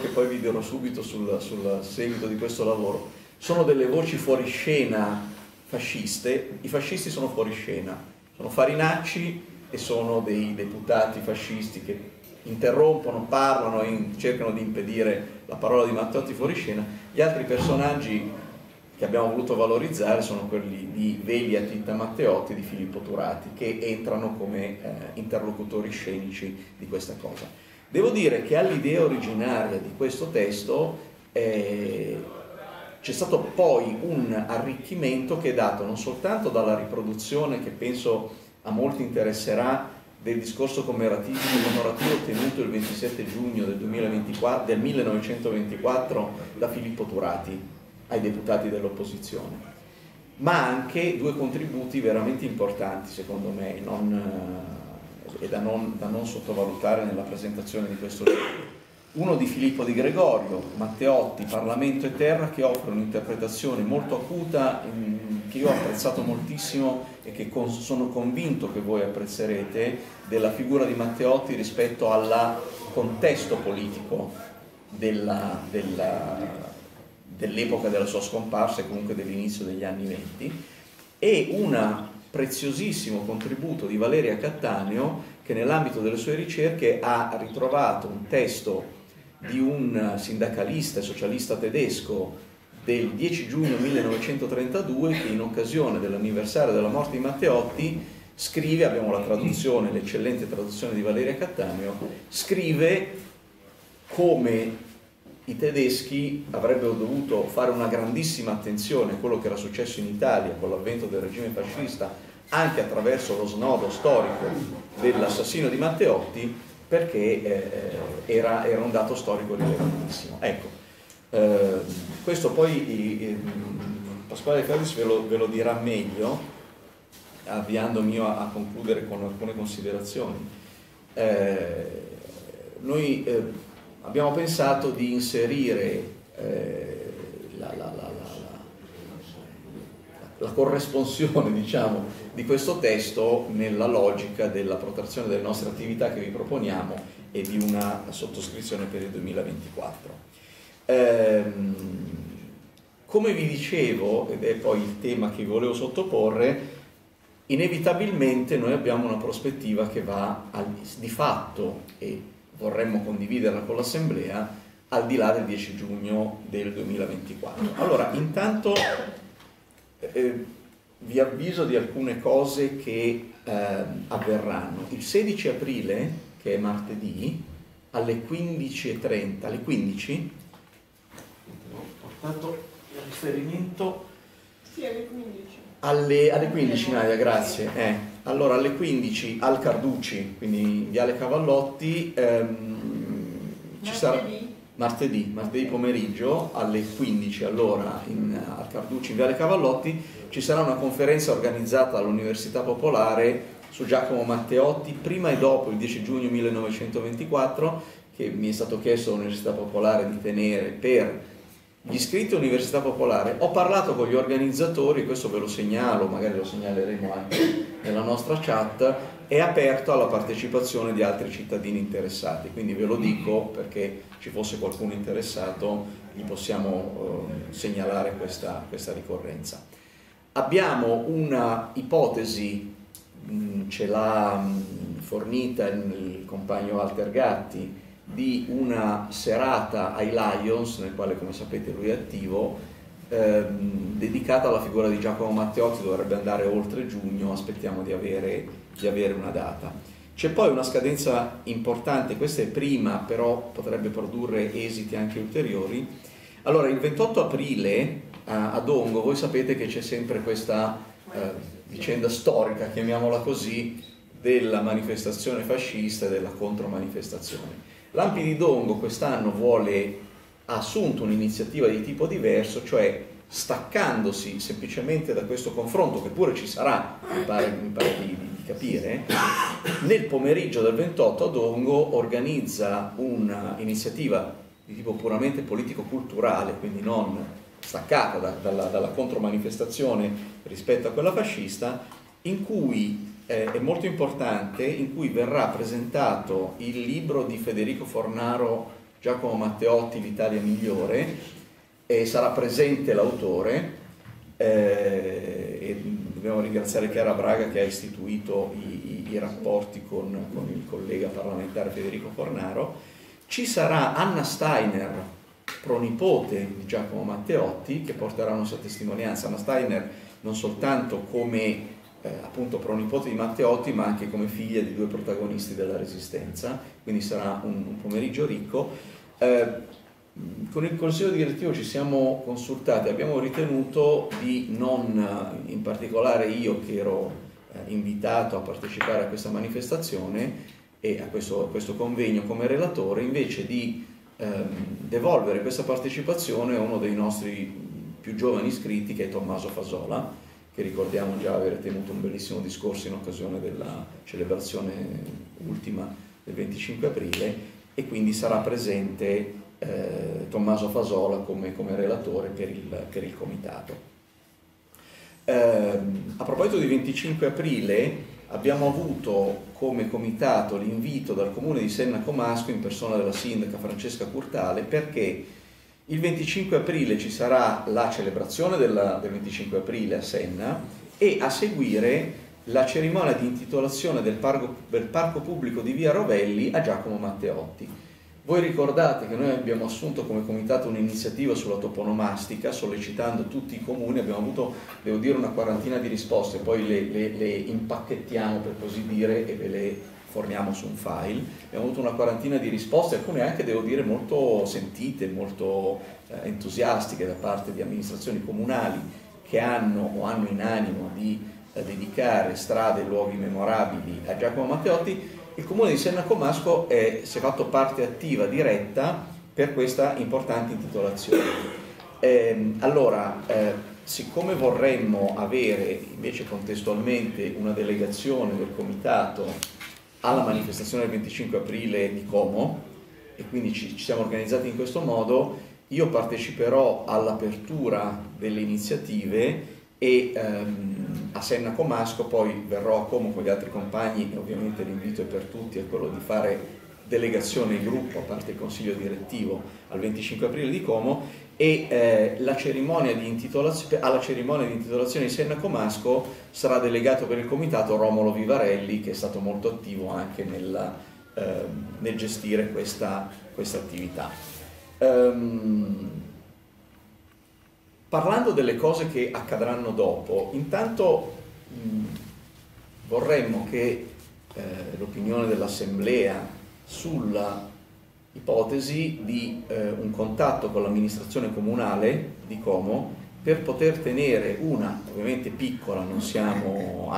che poi vi dirò subito sul, sul seguito di questo lavoro, sono delle voci fuori scena fasciste, i fascisti sono fuori scena, sono Farinacci e sono dei deputati fascisti che interrompono, parlano e cercano di impedire la parola di Matteotti fuori scena, gli altri personaggi che abbiamo voluto valorizzare sono quelli di Velia Titta Matteotti e di Filippo Turati, che entrano come eh, interlocutori scenici di questa cosa. Devo dire che all'idea originaria di questo testo eh, c'è stato poi un arricchimento che è dato non soltanto dalla riproduzione che penso a molti interesserà del discorso commemorativo, tenuto il 27 giugno del, 2024, del 1924 da Filippo Turati ai deputati dell'opposizione, ma anche due contributi veramente importanti secondo me non, e da non, da non sottovalutare nella presentazione di questo libro. Uno di Filippo Di Gregorio, Matteotti, Parlamento e Terra, che offre un'interpretazione molto acuta, che io ho apprezzato moltissimo e che sono convinto che voi apprezzerete, della figura di Matteotti rispetto al contesto politico dell'epoca della sua scomparsa e comunque dell'inizio degli anni venti, e un preziosissimo contributo di Valeria Cattaneo che nell'ambito delle sue ricerche ha ritrovato un testo di un sindacalista e socialista tedesco del 10 giugno 1932 che in occasione dell'anniversario della morte di Matteotti scrive, abbiamo la traduzione, l'eccellente traduzione di Valeria Cattaneo, scrive come i tedeschi avrebbero dovuto fare una grandissima attenzione a quello che era successo in Italia con l'avvento del regime fascista anche attraverso lo snodo storico dell'assassino di Matteotti perché eh, era, era, un dato storico rilevantissimo. Ecco, eh, questo poi eh, Pasquale Ferris ve ve lo, dirà meglio, avviandomi a, a, concludere con alcune considerazioni. Eh, noi eh, abbiamo pensato di inserire eh, la, la, la, la corresponsione diciamo, di questo testo nella logica della protrazione delle nostre attività che vi proponiamo e di una sottoscrizione per il 2024. Ehm, come vi dicevo, ed è poi il tema che volevo sottoporre, inevitabilmente noi abbiamo una prospettiva che va al, di fatto, e vorremmo condividerla con l'Assemblea, al di là del 10 giugno del 2024. Allora, intanto eh, vi avviso di alcune cose che eh, avverranno. Il 16 aprile, che è martedì, alle 15.30, alle 15, ho portato il riferimento... Sì, alle 15. Alle, alle 15, Nadia, grazie. Eh, allora, alle 15 al Carducci, quindi Viale Cavallotti, ehm, ci sarà martedì, martedì pomeriggio alle 15 allora in, al Carducci in Viale Cavallotti ci sarà una conferenza organizzata dall'Università Popolare su Giacomo Matteotti prima e dopo il 10 giugno 1924 che mi è stato chiesto all'Università Popolare di tenere per gli iscritti all'Università Popolare. Ho parlato con gli organizzatori, questo ve lo segnalo, magari lo segnaleremo anche nella nostra chat, è aperto alla partecipazione di altri cittadini interessati, quindi ve lo dico perché ci fosse qualcuno interessato gli possiamo eh, segnalare questa, questa, ricorrenza. Abbiamo una ipotesi, mh, ce l'ha fornita il, il compagno Walter Gatti, di una serata ai Lions, nel quale come sapete lui è attivo, ehm, dedicata alla figura di Giacomo Matteotti, dovrebbe andare oltre giugno, aspettiamo di avere, di avere una data. C'è poi una scadenza importante, questa è prima, però potrebbe produrre esiti anche ulteriori. Allora, il 28 aprile a, Dongo, voi sapete che c'è sempre questa eh, vicenda storica, chiamiamola così, della manifestazione fascista e della contromanifestazione. L'Ampi di Dongo quest'anno vuole, ha assunto un'iniziativa di tipo diverso, cioè staccandosi semplicemente da questo confronto, che pure ci sarà, mi pare, mi pare di, di, capire, nel pomeriggio del 28 a Dongo organizza un'iniziativa di tipo puramente politico-culturale, quindi non staccata da, dalla, dalla contromanifestazione rispetto a quella fascista, in cui eh, molto importante in cui verrà presentato il libro di Federico Fornaro Giacomo Matteotti, l'Italia migliore, e sarà presente l'autore. Eh, e dobbiamo ringraziare Chiara Braga che ha istituito i, i, i rapporti con, con il collega parlamentare Federico Fornaro. Ci sarà Anna Steiner, pronipote di Giacomo Matteotti, che porterà una sua testimonianza. Anna Steiner non soltanto come eh, appunto pronipote di Matteotti, ma anche come figlia di due protagonisti della Resistenza, quindi sarà un, un pomeriggio ricco. Eh, con il Consiglio direttivo ci siamo consultati, abbiamo ritenuto di non, in particolare io che ero eh, invitato a partecipare a questa manifestazione e a questo, a questo convegno come relatore, invece di ehm, devolvere questa partecipazione a uno dei nostri più giovani iscritti che è Tommaso Fasola, che ricordiamo già avere tenuto un bellissimo discorso in occasione della celebrazione ultima del 25 aprile e quindi sarà presente eh, Tommaso Fasola come, come relatore per il, per il comitato. Eh, a proposito di 25 aprile, abbiamo avuto come comitato l'invito dal comune di Senna Comasco in persona della sindaca Francesca Curtale perché il 25 aprile ci sarà la celebrazione del 25 aprile a Senna e a seguire la cerimonia di intitolazione del parco, del parco pubblico di Via Rovelli a Giacomo Matteotti. Voi ricordate che noi abbiamo assunto come comitato un'iniziativa sulla toponomastica sollecitando tutti i comuni, abbiamo avuto, devo dire, una quarantina di risposte, poi le, le, le impacchettiamo per così dire e ve le forniamo su un file. Abbiamo avuto una quarantina di risposte, alcune anche, devo dire, molto sentite, molto eh, entusiastiche da parte di amministrazioni comunali che hanno o hanno in animo di eh, dedicare strade e luoghi memorabili a Giacomo Matteotti il comune di Senna Comasco è, si è fatto parte attiva, diretta, per questa importante intitolazione. Eh, allora, siccome vorremmo avere invece contestualmente una delegazione del comitato alla manifestazione del 25 aprile di Como, e quindi ci, ci siamo organizzati in questo modo, io parteciperò all'apertura delle iniziative e ehm, a Senna Comasco poi verrò a Como con gli altri compagni e ovviamente l'invito è per tutti è quello di fare delegazione in gruppo a parte il consiglio direttivo al 25 aprile di Como e eh, la cerimonia alla cerimonia di intitolazione di Senna Comasco sarà delegato per il comitato Romolo Vivarelli che è stato molto attivo anche nel, eh, nel gestire questa, questa attività. Um, Parlando delle cose che accadranno dopo, intanto mh, vorremmo che eh, l'opinione dell'Assemblea sulla ipotesi di eh, un contatto con l'amministrazione comunale di Como per poter tenere una, ovviamente piccola, non siamo